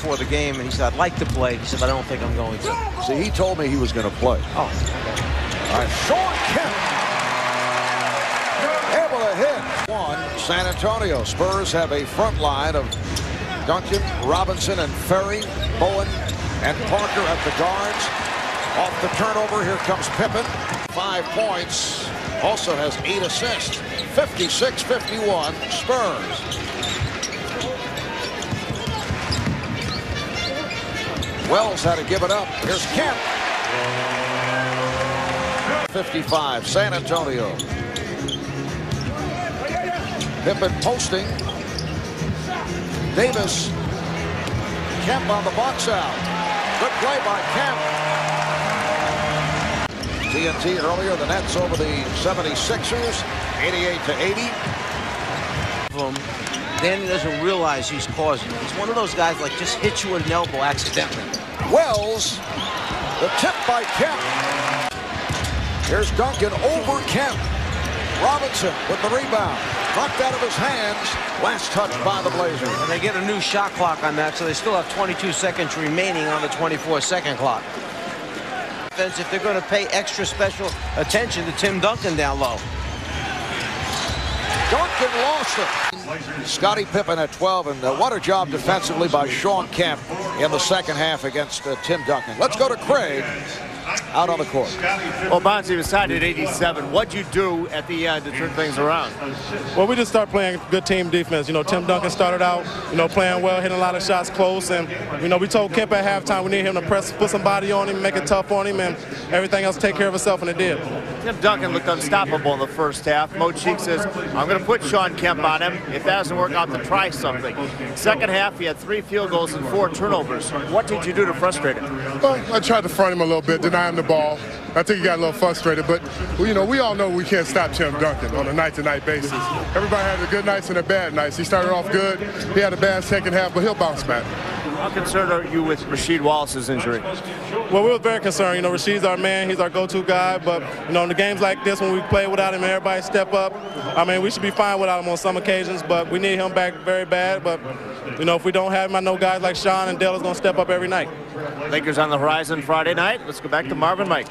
before the game, and he said, I'd like to play. He said, I don't think I'm going to. See, he told me he was going to play. Oh, All right, Shawn Kemp. Able to hit. One, San Antonio. Spurs have a front line of Duncan, Robinson, and Ferry, Bowen, and Parker at the guards. Off the turnover, here comes Pippen. Five points. Also has eight assists. 56-51 Spurs. Wells had to give it up. Here's Kemp. 55, San Antonio. Pippen posting. Davis. Kemp on the box out. Good play by Kemp. TNT earlier, the Nets over the 76ers, 88 to 80. Of him. Then he doesn't realize he's causing it. He's one of those guys like just hits you with an elbow accidentally. Wells, the tip by Kemp. Here's Duncan over Kemp. Robinson with the rebound. Knocked out of his hands. Last touch by the Blazers. And they get a new shot clock on that, so they still have 22 seconds remaining on the 24-second clock. If they're going to pay extra special attention to Tim Duncan down low. Duncan lost it. Scottie Pippen at 12, and uh, what a job defensively by Shawn Kemp in the second half against uh, Tim Duncan. Let's go to Craig out on the court. Well, Bonzi was tied at 87. What'd you do at the end to turn things around? Well, we just started playing good team defense. You know, Tim Duncan started out, you know, playing well, hitting a lot of shots close, and you know, we told Kemp at halftime we need him to press, put some body on him, make it tough on him, and everything else take care of itself, and it did. Tim Duncan looked unstoppable in the first half. Mo Cheeks says, I'm going to put Shawn Kemp on him. If that doesn't work out, to try something. Second half, he had three field goals and four turnovers. What did you do to frustrate him? Well, I tried to front him a little bit, deny him the ball. I think he got a little frustrated, but you know, we all know we can't stop Tim Duncan on a night-to-night basis. Everybody had a good nights and a bad nights. He started off good. He had a bad second half, but he'll bounce back. How concerned are you with Rasheed Wallace's injury? Well, we were very concerned. You know, Rasheed's our man. He's our go-to guy. But, you know, in the games like this, when we play without him, everybody step up. I mean, we should be fine without him on some occasions, but we need him back very bad. But, you know, if we don't have him, I know guys like Shawn and Dale is going to step up every night. Lakers on the horizon Friday night. Let's go back to Marvin Mike.